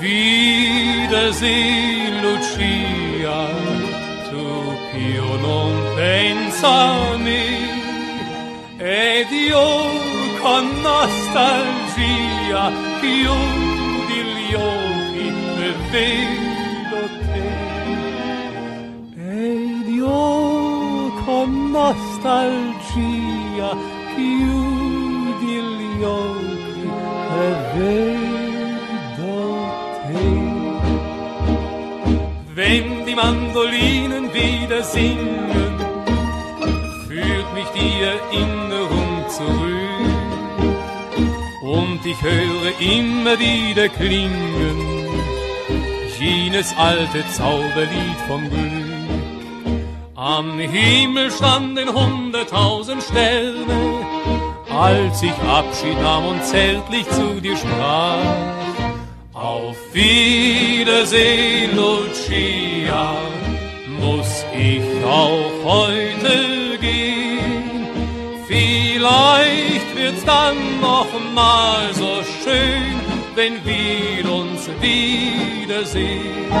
wiedersehen, Lucia, tu più non pensarmi, ed io con nostalgia chiudi gli occhi e vedo te. Ed io con nostalgia chiudi gli occhi e vedo Wenn die Mandolinen wieder singen, führt mich die Erinnerung zurück. Und ich höre immer wieder klingen, jenes alte Zauberlied vom Glück. Am Himmel standen hunderttausend Sterne, als ich Abschied nahm und zärtlich zu dir sprach. Auf Wiedersehen, Lucia, muss ich auch heute gehen. Vielleicht wird's dann noch mal so schön, wenn wir uns wiedersehen.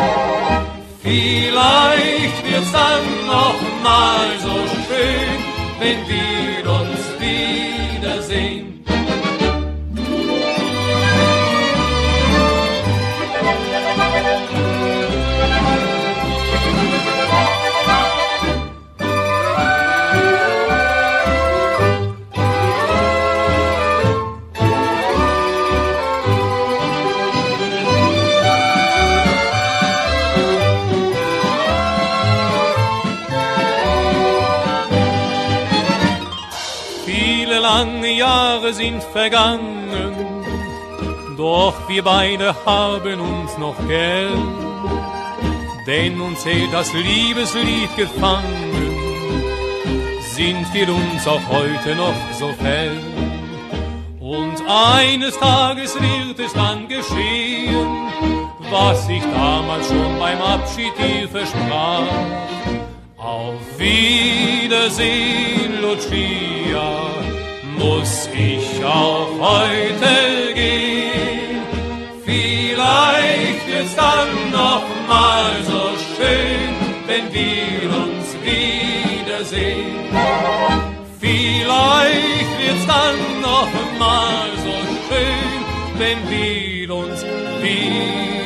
Vielleicht wird's dann noch mal so schön, wenn wir uns wiedersehen. Viele lange Jahre sind vergangen, doch wir beide haben uns noch gern, denn uns hält das Liebeslied gefangen, sind wir uns auch heute noch so fern. Und eines Tages wird es dann geschehen, was ich damals schon beim Abschied dir versprach. Auf Wiedersehen, Lucia, muss ich auch heute gehen. Vielleicht wird's dann noch mal so schön, wenn wir uns wiedersehen. Vielleicht wird's dann noch mal so schön, wenn wir uns wiedersehen.